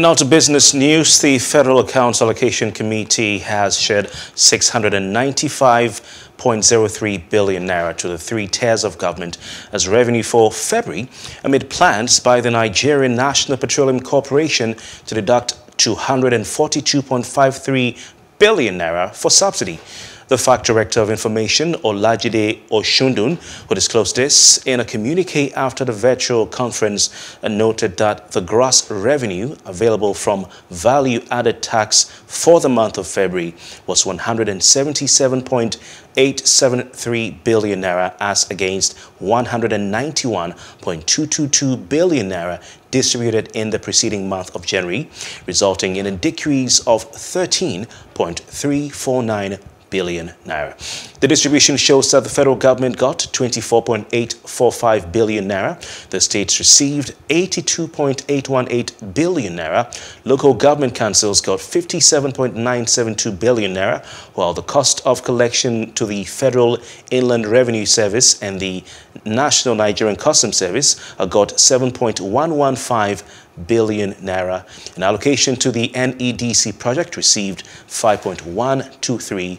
And now to business news. The Federal Accounts Allocation Committee has shared 695.03 billion naira to the three tiers of government as revenue for February amid plans by the Nigerian National Petroleum Corporation to deduct 242.53 billion naira for subsidy. The FAAC Director of Information, Olajide Oshundun, who disclosed this in a communique after the virtual conference, noted that the gross revenue available from value-added tax for the month of February was 177.873 billion naira as against 191.222 billion naira distributed in the preceding month of January, resulting in a decrease of 13.349 billion naira. The distribution shows that the federal government got 24.845 billion naira. The states received 82.818 billion naira. Local government councils got 57.972 billion naira, while the cost of collection to the Federal Inland Revenue Service and the National Nigerian Customs Service uh, got 7.115 billion naira. An allocation to the NEDC project received 5.123